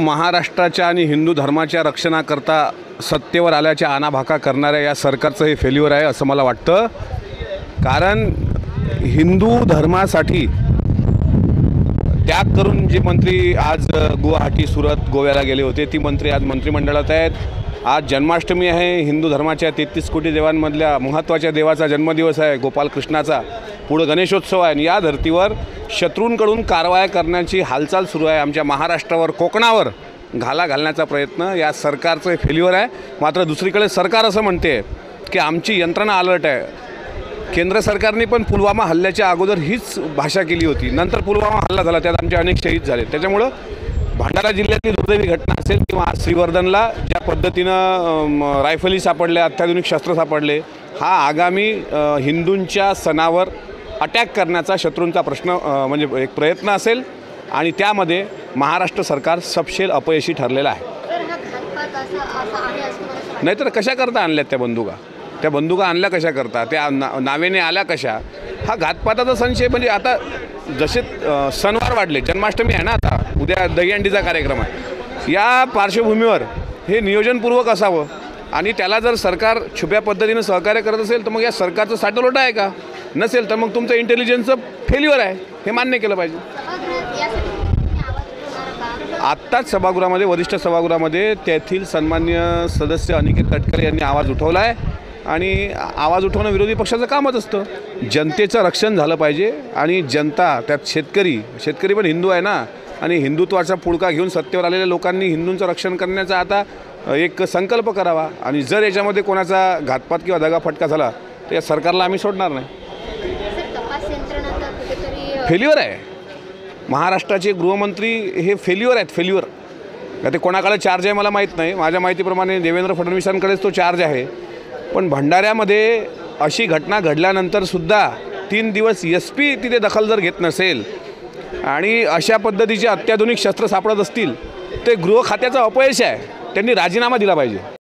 महाराष्ट्राच्या आणि हिंदू धर्माच्या रक्षणाकरता सत्तेवर आल्याच्या आनाभाका करणाऱ्या या सरकारचं हे फेल्युअर आहे असं मला वाटतं. कारण हिंदू धर्मासाठी त्याग करून जे मंत्री आज गुवाहाटी सुरत गोव्याला गेले होते ती मंत्री आज मंत्रिमंडळात आहेत. आज जन्माष्टमी आहे हिंदू धर्माच्या तेहतीस कोटी देवांमधल्या महत्त्वाच्या देवाचा जन्मदिवस आहे गोपालकृष्णाचा पुढं गणेशोत्सव आहे आणि या धर्तीवर शत्रूंकडून कारवाया करण्याची हालचाल सुरू आहे. आमच्या महाराष्ट्रावर कोकणावर घाला घालण्याचा प्रयत्न या सरकारचं फेल्युअर आहे. मात्र दुसरीकडे सरकार असं म्हणते की आमची यंत्रणा अलर्ट आहे. केंद्र सरकारने पण पुलवामा हल्ल्याच्या अगोदर हीच भाषा केली होती. नंतर पुलवामा हल्ला झाला. त्यात आमचे अनेक शहीद झाले. त्याच्यामुळं भंडारा जिल्ह्यातली दुर्दैवी घटना असेल किंवा श्रीवर्धनला ज्या पद्धतीनं रायफली सापडल्या अत्याधुनिक शस्त्र सापडले हा आगामी हिंदूंच्या सणावर अटॅक करण्याचा शत्रूंचा प्रश्न म्हणजे एक प्रयत्न असेल आणि त्यामध्ये महाराष्ट्र सरकार सपशेल अपयशी ठरलेलं आहे. नाहीतर कशा करता आणल्यात त्या बंदुका? त्या बंदुका आणल्या कशा करता? त्या ना नावेने आल्या कशा? हा घातपाताचा संशय म्हणजे आता जसे सणवार वाढले जन्माष्टमी आहे ना आता उद्या दहीहंडीचा कार्यक्रम आहे. या पार्श्वभूमीवर हे नियोजनपूर्वक असावं आणि त्याला जर सरकार छुप्या पद्धतीनं सहकार्य करत असेल तर मग या सरकारचं साठवलोटा आहे का? नसेल तर मग तुमचं इंटेलिजन्सचं फेल्युअर आहे. हे मान्य केलं पाहिजे. आत्ताच सभागृहामध्ये वरिष्ठ सभागृहामध्ये तेथील सन्मान्य सदस्य अनिकेत तटकरे यांनी आवाज उठवला आहे आणि आवाज उठवणं विरोधी पक्षाचं कामच असतं. जनतेचं रक्षण झालं पाहिजे आणि जनता त्यात शेतकरी शेतकरी पण हिंदू आहे ना आणि हिंदुत्वाचा पुळका घेऊन सत्तेवर आलेल्या लोकांनी हिंदूंचं रक्षण करण्याचा आता एक संकल्प करावा. आणि जर याच्यामध्ये कोणाचा घातपात किंवा दगाफटका झाला तर या सरकारला आम्ही सोडणार नाही सर तपास यंत्रणा तर कुठेतरी अ, फेल्युअर आहे. महाराष्ट्राचे गृहमंत्री हे फेल्युअर आहेत फेल्युअर. का ते कोणाकडे चार्ज आहे मला माहीत नाही. माझ्या माहितीप्रमाणे देवेंद्र फडणवीसांकडेच तो चार्ज आहे. पण भंडाऱ्यामध्ये अशी घटना घडल्यानंतरसुद्धा तीन दिवस एस पी तिथे दखल जर घेत नसेल आणि अशा पद्धतीचे अत्याधुनिक शस्त्र सापडत असतील ते गृह खात्याचं अपयश आहे. त्यांनी राजीनामा दिला पाहिजे.